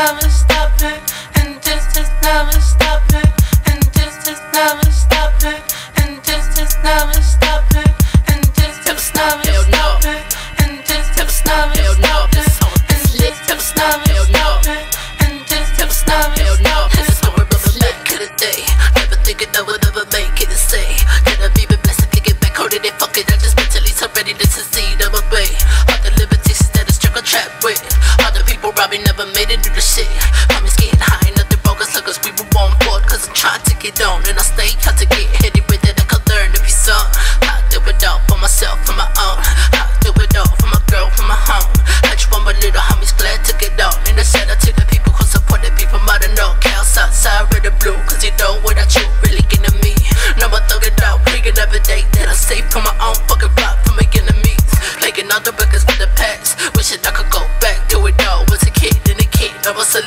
never stop it, and this is never stop it, and this is never stop it, and this is never stop it, and this is never stop it, and this is never stop it, and this is never stop it, and this is never stop it. This is how we're moving back in the day. Never thinking I would ever make it and say. I be blessed to get back? How did it fuck it? I just mentally so ready to succeed. Get on. And I stay out to get headed with it. I could learn to be some. I do it all for myself, for my own. I do it all for my girl, for my home. I just want my little homies glad to get on. And I shout out to the people who supported me from out of NorCal Southside, red and blue. Cause you know without you really getting to me. No, I thug it out, praying every day that I save from my own fucking rock from my enemies. Playing all the records for the past. Wishing I could go back to it all. Was a kid and a kid. I was still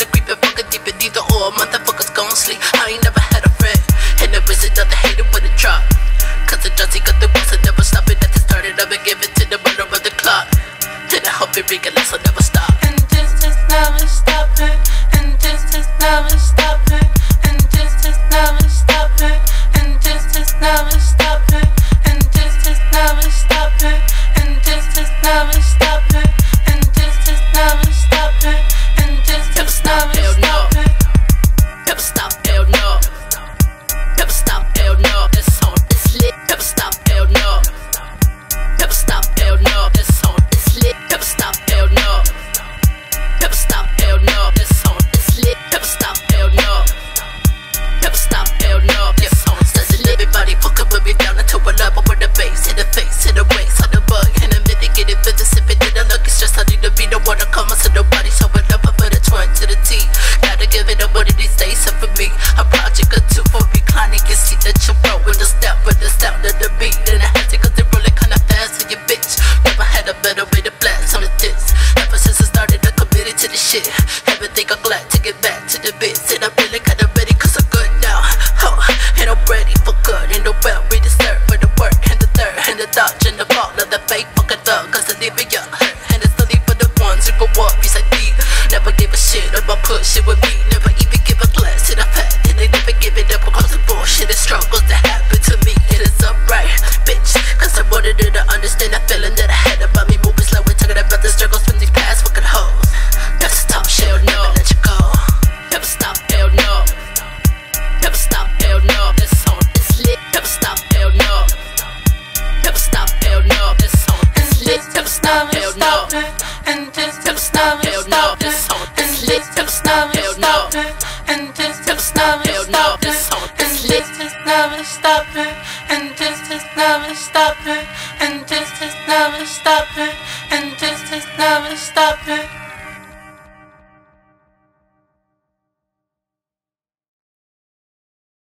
Johnson got the ones that never stop it. At the start it, I'ma give it to the runner of the clock. Then I hope it realize I'll never stop. And this is never stop it. And this is never stop to get back to the bits, and I'm really kinda ready, cause I'm good now. Huh, and I'm ready for good, and the well we deserve for the work, and the third, and the dodge, and the fall of the fake fucking thug, cause I live in your and it's only for the ones who go up beside me. Never give a shit about pushing with me, never even give a glance to the fact, and they never give it up because of bullshit stop it. And this is never stop it. And this is never stop it. And this is never stop it.